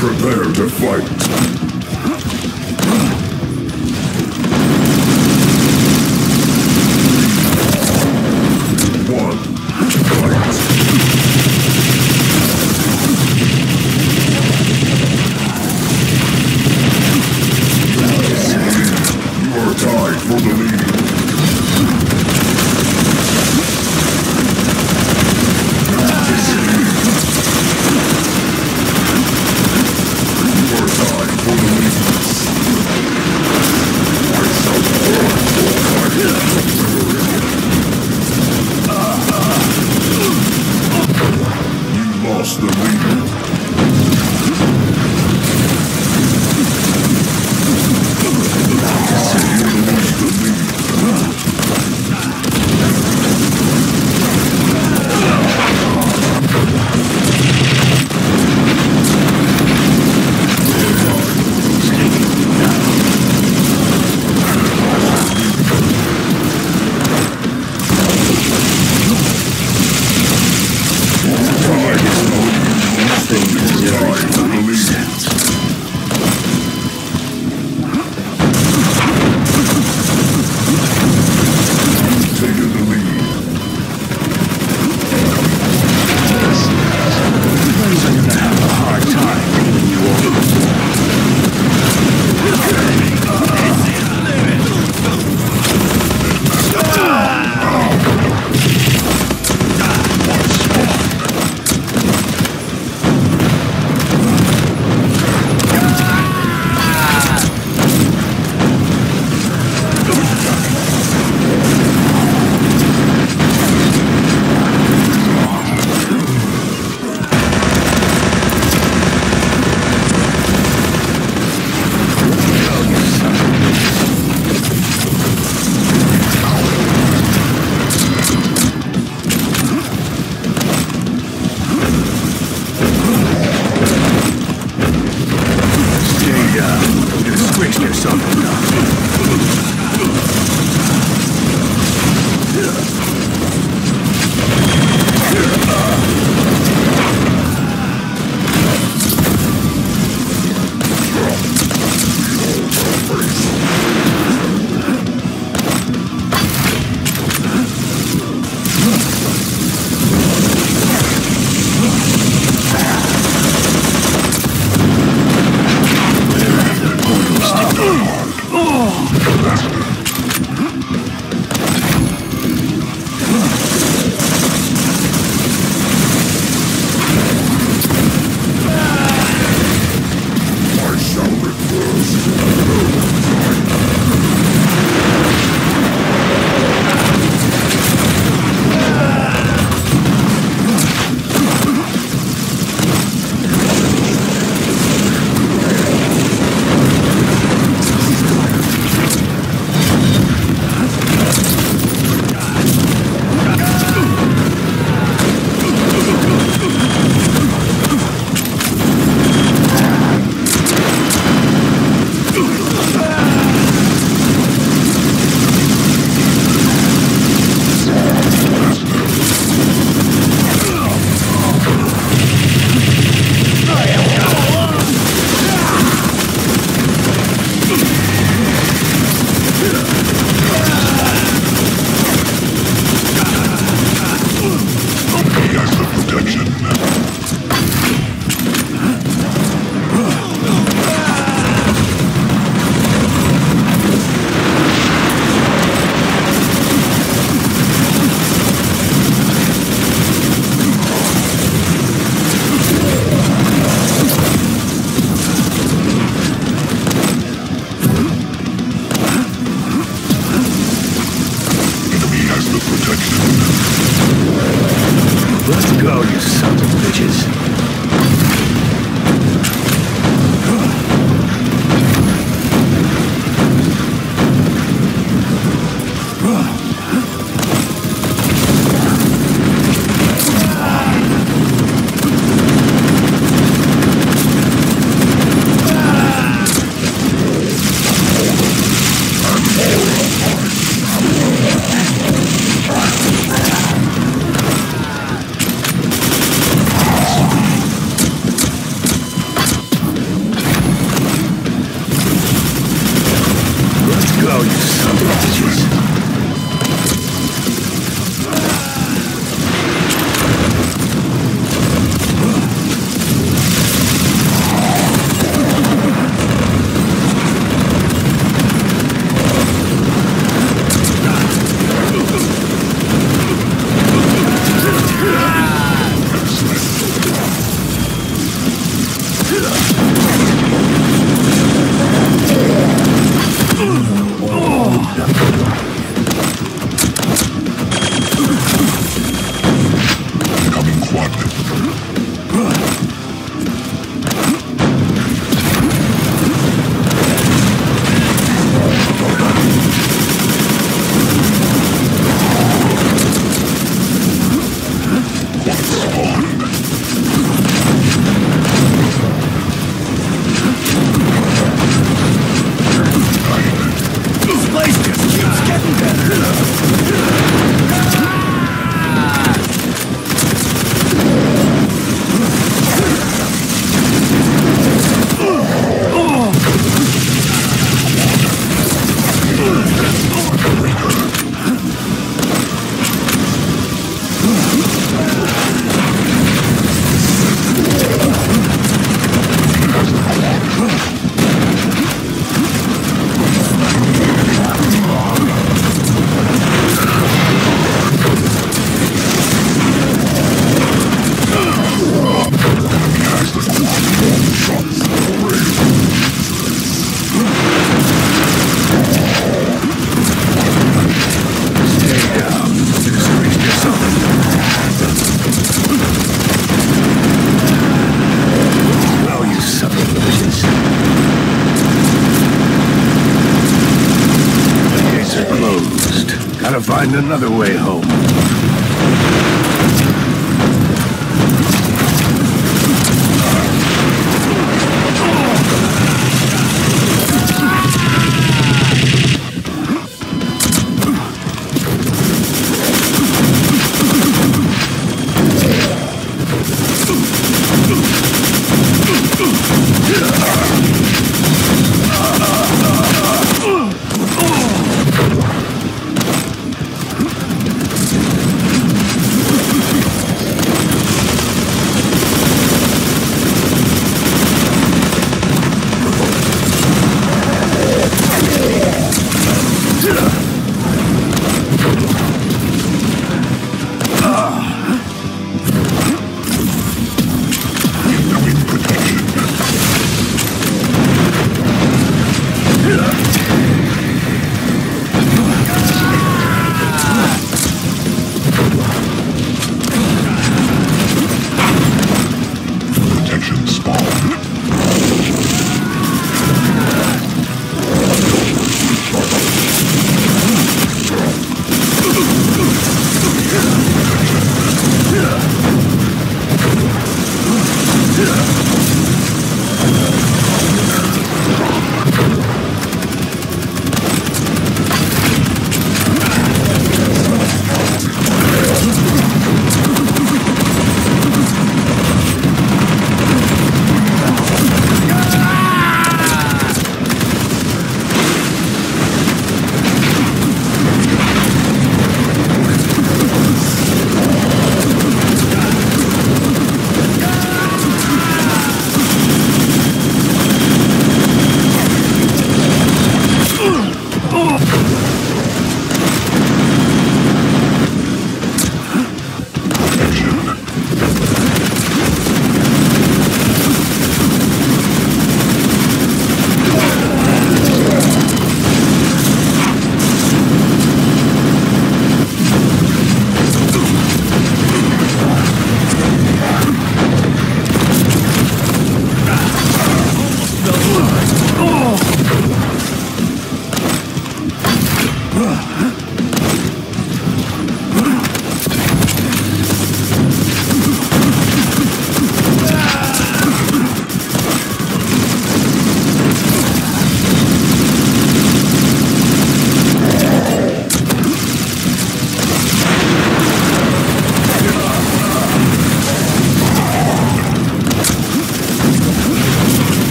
Prepare to fight. Tied continuación. Find another way home.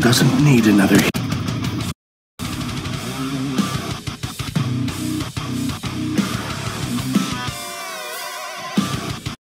Doesn't need another